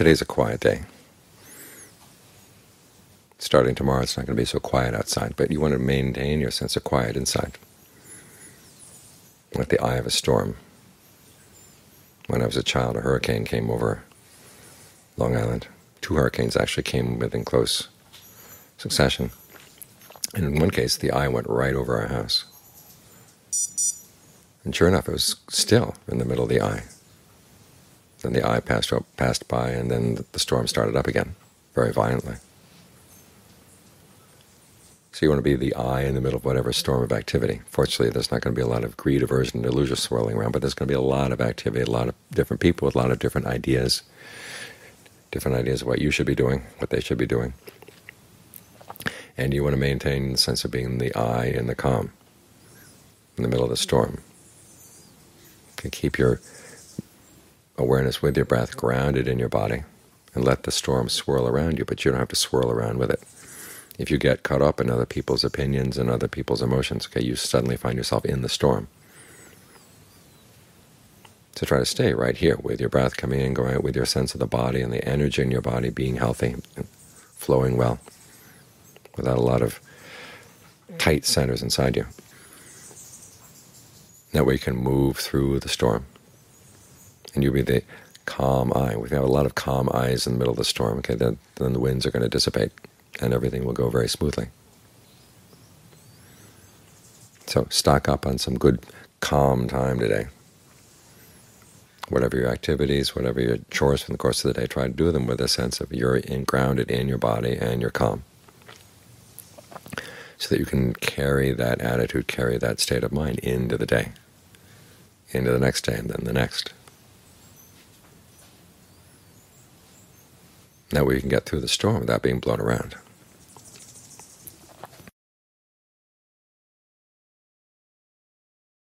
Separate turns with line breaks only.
today's a quiet day. Starting tomorrow, it's not going to be so quiet outside, but you want to maintain your sense of quiet inside, like the eye of a storm. When I was a child, a hurricane came over Long Island. Two hurricanes actually came within close succession. And in one case, the eye went right over our house. And sure enough, it was still in the middle of the eye. Then the eye passed, passed by, and then the storm started up again, very violently. So you want to be the eye in the middle of whatever storm of activity. Fortunately, there's not going to be a lot of greed, aversion, and illusion swirling around, but there's going to be a lot of activity, a lot of different people with a lot of different ideas, different ideas of what you should be doing, what they should be doing. And you want to maintain the sense of being the eye in the calm, in the middle of the storm. You can keep your awareness with your breath grounded in your body and let the storm swirl around you, but you don't have to swirl around with it. If you get caught up in other people's opinions and other people's emotions, okay, you suddenly find yourself in the storm. So try to stay right here with your breath coming in, going out, with your sense of the body and the energy in your body being healthy and flowing well, without a lot of tight centers inside you. That way you can move through the storm, and you'll be the calm eye. We have a lot of calm eyes in the middle of the storm. Okay, then, then the winds are going to dissipate and everything will go very smoothly. So stock up on some good calm time today. Whatever your activities, whatever your chores from the course of the day, try to do them with a sense of you're in, grounded in your body and you're calm, so that you can carry that attitude, carry that state of mind into the day, into the next day, and then the next. That way you can get through the storm without being blown around.